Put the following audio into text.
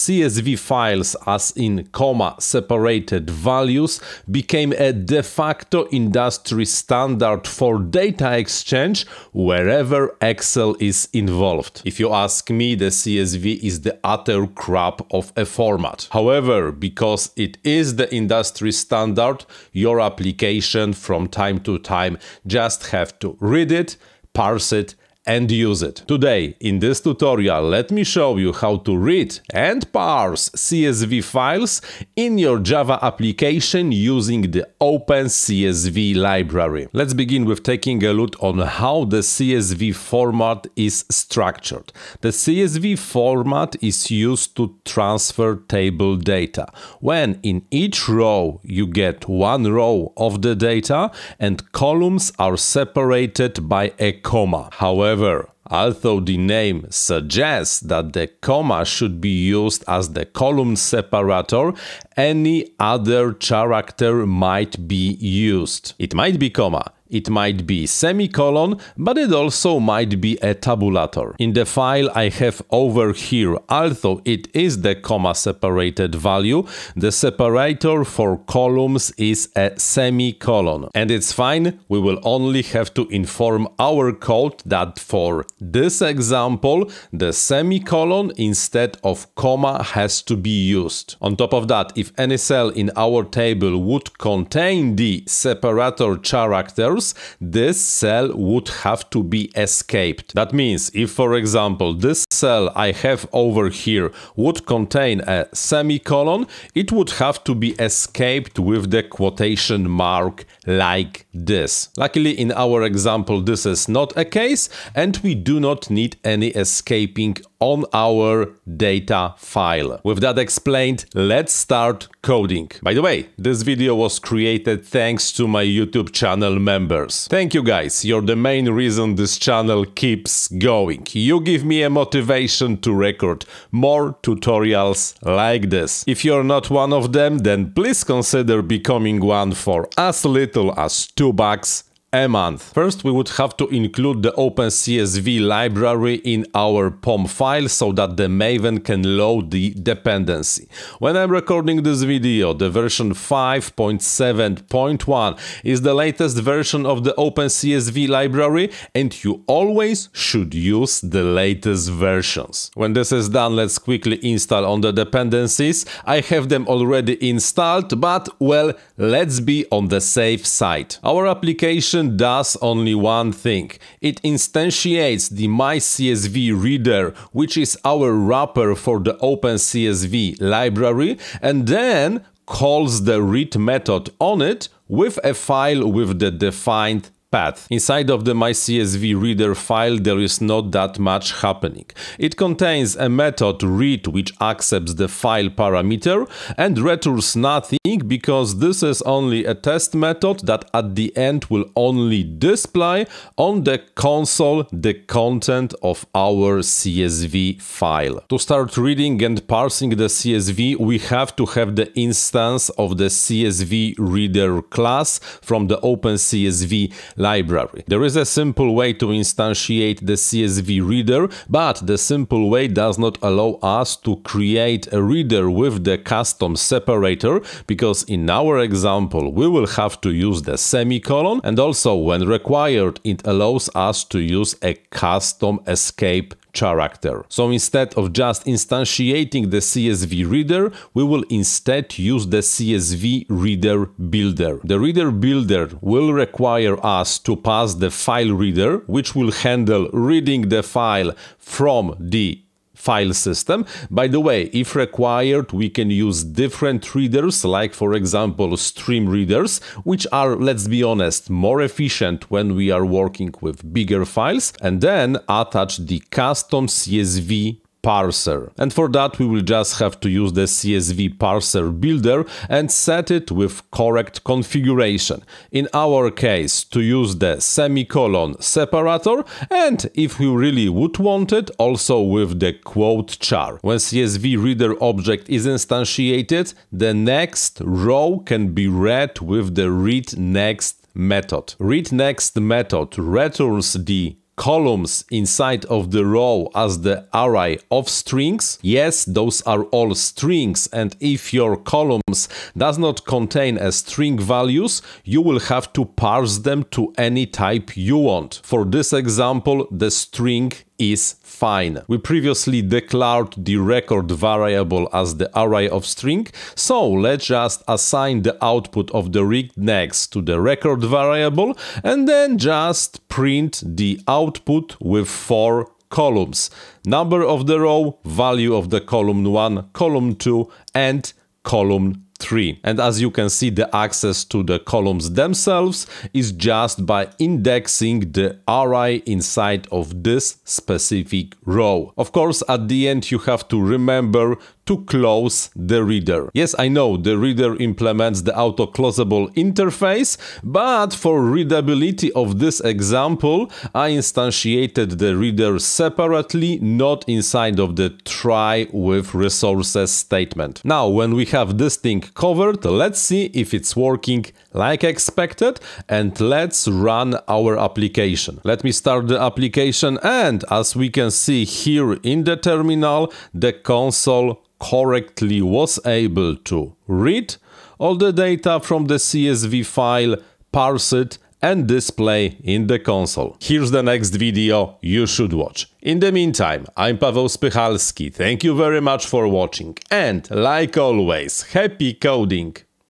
CSV files as in comma separated values became a de facto industry standard for data exchange wherever Excel is involved. If you ask me, the CSV is the utter crap of a format. However, because it is the industry standard, your application from time to time just have to read it, parse it, and use it. Today, in this tutorial, let me show you how to read and parse CSV files in your Java application using the OpenCSV library. Let's begin with taking a look on how the CSV format is structured. The CSV format is used to transfer table data, when in each row you get one row of the data and columns are separated by a comma. However, However, although the name suggests that the comma should be used as the column separator, any other character might be used. It might be comma, it might be semicolon, but it also might be a tabulator. In the file I have over here, although it is the comma separated value, the separator for columns is a semicolon. And it's fine, we will only have to inform our code that for this example, the semicolon instead of comma has to be used. On top of that, if any cell in our table would contain the separator characters, this cell would have to be escaped. That means if for example this cell I have over here would contain a semicolon, it would have to be escaped with the quotation mark like this. Luckily in our example this is not a case and we do not need any escaping on our data file. With that explained, let's start coding. By the way, this video was created thanks to my YouTube channel members. Thank you guys, you're the main reason this channel keeps going. You give me a motivation to record more tutorials like this. If you're not one of them, then please consider becoming one for as little as 2 bucks a month. First, we would have to include the OpenCSV library in our POM file so that the Maven can load the dependency. When I'm recording this video, the version 5.7.1 is the latest version of the OpenCSV library and you always should use the latest versions. When this is done, let's quickly install on the dependencies. I have them already installed, but well, let's be on the safe side. Our application does only one thing. It instantiates the myCSV reader, which is our wrapper for the OpenCSV library, and then calls the read method on it with a file with the defined path. Inside of the myCSV reader file there is not that much happening. It contains a method read which accepts the file parameter and returns nothing because this is only a test method that at the end will only display on the console the content of our CSV file. To start reading and parsing the CSV we have to have the instance of the CSV reader class from the OpenCSV library. There is a simple way to instantiate the CSV reader, but the simple way does not allow us to create a reader with the custom separator, because in our example we will have to use the semicolon, and also when required it allows us to use a custom escape character. So instead of just instantiating the CSV reader, we will instead use the CSV reader builder. The reader builder will require us to pass the file reader, which will handle reading the file from the file system. By the way, if required, we can use different readers, like for example stream readers, which are, let's be honest, more efficient when we are working with bigger files, and then attach the custom CSV parser. And for that we will just have to use the CSV parser builder and set it with correct configuration. In our case to use the semicolon separator and if we really would want it also with the quote char. When CSV reader object is instantiated the next row can be read with the read next method. Read next method returns the columns inside of the row as the array of strings? Yes, those are all strings and if your columns does not contain a string values, you will have to parse them to any type you want. For this example, the string is fine. We previously declared the record variable as the array of string, so let's just assign the output of the read next to the record variable and then just print the output with four columns. Number of the row, value of the column 1, column 2 and column 3. And as you can see, the access to the columns themselves is just by indexing the array inside of this specific row. Of course, at the end you have to remember to close the reader. Yes, I know the reader implements the auto-closable interface, but for readability of this example, I instantiated the reader separately, not inside of the try with resources statement. Now, when we have this thing covered, let's see if it's working like expected and let's run our application. Let me start the application and as we can see here in the terminal, the console correctly was able to read all the data from the CSV file, parse it and display in the console. Here's the next video you should watch. In the meantime, I'm Paweł Spychalski, thank you very much for watching and like always, happy coding!